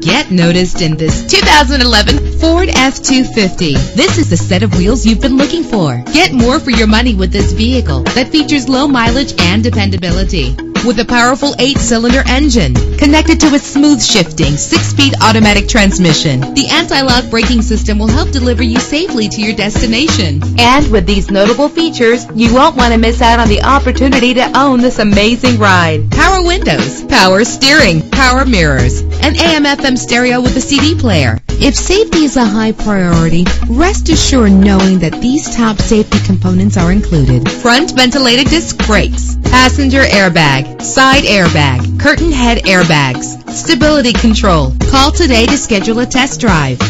get noticed in this 2011 Ford F-250. This is the set of wheels you've been looking for. Get more for your money with this vehicle that features low mileage and dependability with a powerful eight-cylinder engine connected to a smooth shifting six-speed automatic transmission. The anti-lock braking system will help deliver you safely to your destination. And with these notable features, you won't want to miss out on the opportunity to own this amazing ride. Power windows, power steering, power mirrors, an AM-FM stereo with a CD player. If safety is a high priority, rest assured knowing that these top safety components are included. Front ventilated disc brakes, passenger airbag, side airbag, curtain head airbags, stability control. Call today to schedule a test drive.